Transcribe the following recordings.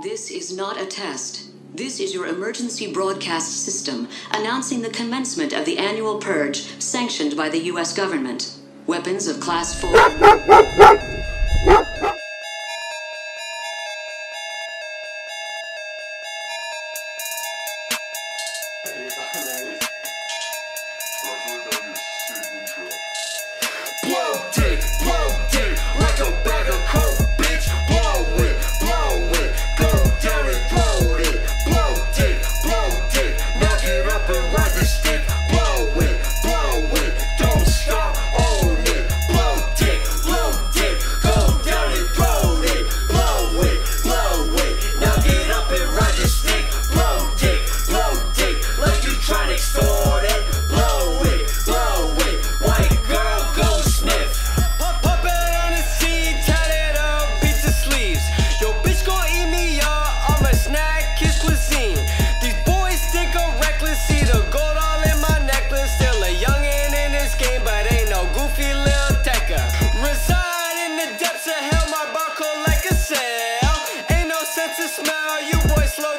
This is not a test. This is your emergency broadcast system announcing the commencement of the annual purge sanctioned by the U.S. government. Weapons of Class 4. Blow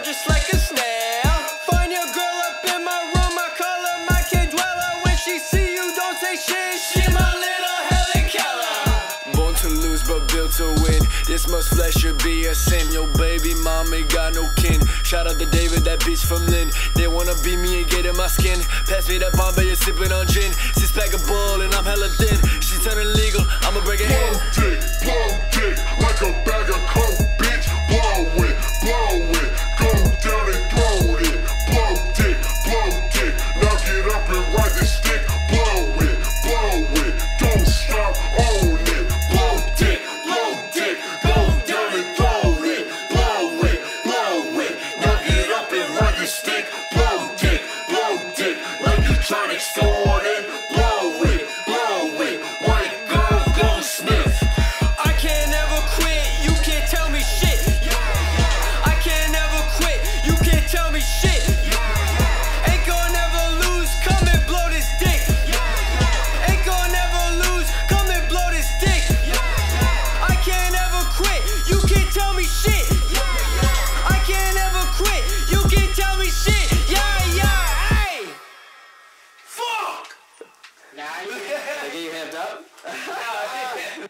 just like a snail. Find your girl up in my room, I call her my kid dweller. When she see you, don't say shit, she my little Helen Keller. Born to lose but built to win. This much flesh should be a sin. Yo, baby mommy got no kin. Shout out to David, that bitch from Lynn. They wanna beat me and get in my skin. Pass me that Bombay, you're sipping on gin. Six pack of bull and I'm hella thin. She turning legal, Electronic School. They get you amped up? no,